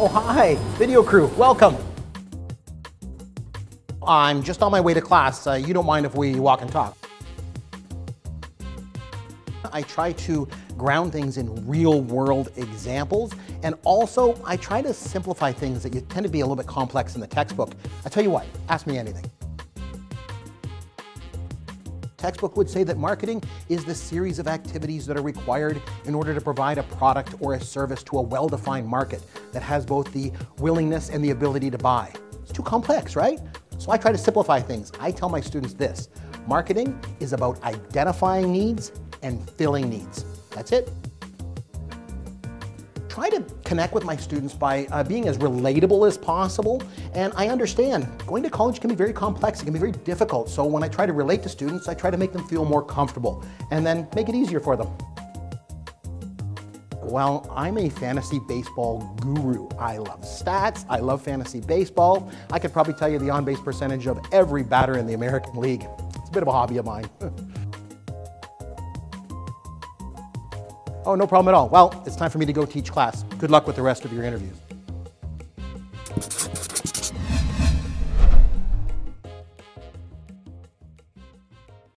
Oh, hi, video crew, welcome. I'm just on my way to class. Uh, you don't mind if we walk and talk. I try to ground things in real world examples, and also I try to simplify things that you tend to be a little bit complex in the textbook. I tell you what, ask me anything. Textbook would say that marketing is the series of activities that are required in order to provide a product or a service to a well-defined market that has both the willingness and the ability to buy. It's too complex, right? So I try to simplify things. I tell my students this, marketing is about identifying needs and filling needs. That's it. Try to connect with my students by uh, being as relatable as possible. And I understand going to college can be very complex, it can be very difficult. So when I try to relate to students, I try to make them feel more comfortable and then make it easier for them. Well, I'm a fantasy baseball guru. I love stats, I love fantasy baseball. I could probably tell you the on base percentage of every batter in the American League. It's a bit of a hobby of mine. Oh, no problem at all. Well, it's time for me to go teach class. Good luck with the rest of your interviews.